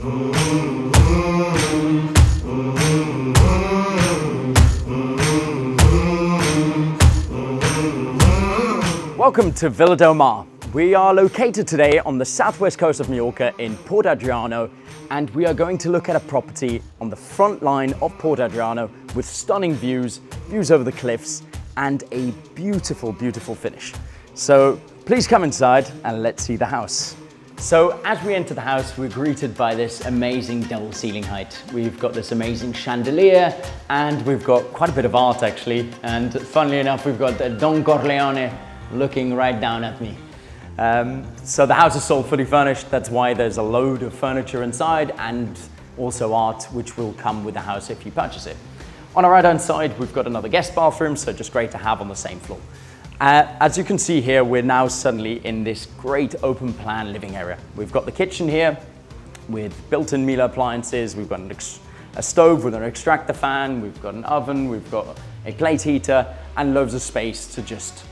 Welcome to Villa Del Mar. We are located today on the southwest coast of Mallorca in Port Adriano and we are going to look at a property on the front line of Port Adriano with stunning views, views over the cliffs and a beautiful, beautiful finish. So please come inside and let's see the house. So as we enter the house, we're greeted by this amazing double ceiling height. We've got this amazing chandelier and we've got quite a bit of art actually. And funnily enough, we've got Don Corleone looking right down at me. Um, so the house is sold fully furnished. That's why there's a load of furniture inside and also art, which will come with the house if you purchase it. On our right hand side, we've got another guest bathroom, so just great to have on the same floor. Uh, as you can see here, we're now suddenly in this great open plan living area. We've got the kitchen here with built-in Miele appliances. We've got a stove with an extractor fan. We've got an oven. We've got a plate heater and loads of space to just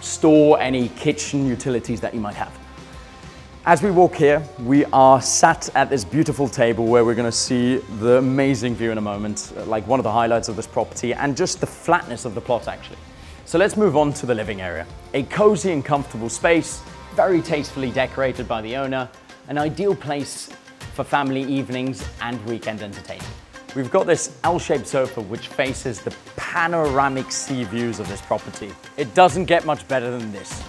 store any kitchen utilities that you might have. As we walk here, we are sat at this beautiful table where we're gonna see the amazing view in a moment, like one of the highlights of this property and just the flatness of the plot actually. So let's move on to the living area. A cozy and comfortable space, very tastefully decorated by the owner, an ideal place for family evenings and weekend entertainment. We've got this L-shaped sofa which faces the panoramic sea views of this property. It doesn't get much better than this.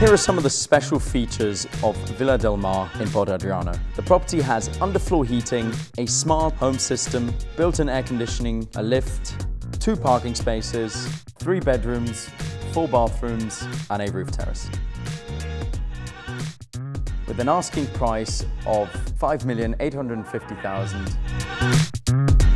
Here are some of the special features of Villa Del Mar in Port Adriano. The property has underfloor heating, a smart home system, built-in air conditioning, a lift, two parking spaces, three bedrooms, four bathrooms, and a roof terrace. With an asking price of 5,850,000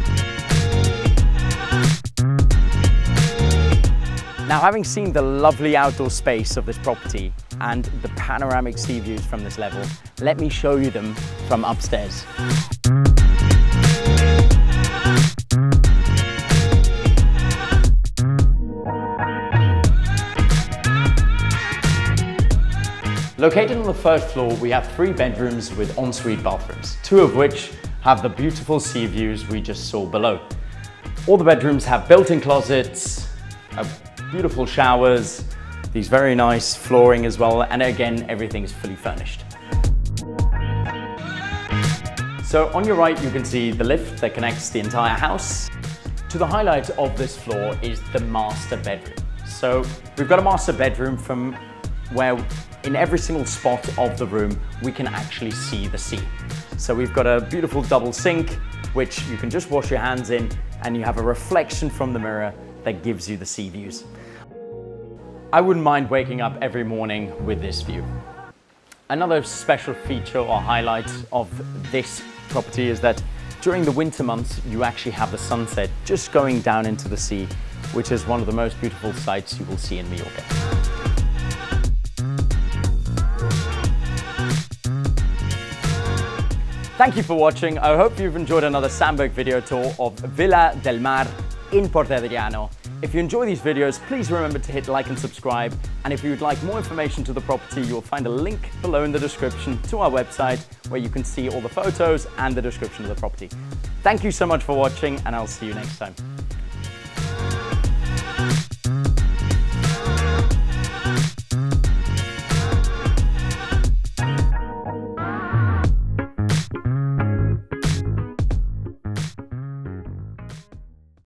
having seen the lovely outdoor space of this property and the panoramic sea views from this level, let me show you them from upstairs. Located on the first floor, we have three bedrooms with ensuite bathrooms, two of which have the beautiful sea views we just saw below. All the bedrooms have built-in closets, a beautiful showers, these very nice flooring as well, and again, everything is fully furnished. So on your right, you can see the lift that connects the entire house. To the highlight of this floor is the master bedroom. So we've got a master bedroom from where in every single spot of the room, we can actually see the sea. So we've got a beautiful double sink, which you can just wash your hands in and you have a reflection from the mirror that gives you the sea views. I wouldn't mind waking up every morning with this view. Another special feature or highlight of this property is that during the winter months, you actually have the sunset just going down into the sea, which is one of the most beautiful sights you will see in Mallorca. Thank you for watching. I hope you've enjoyed another Sandberg video tour of Villa del Mar in Porto Adriano. If you enjoy these videos, please remember to hit like and subscribe. And if you would like more information to the property, you'll find a link below in the description to our website where you can see all the photos and the description of the property. Thank you so much for watching and I'll see you next time.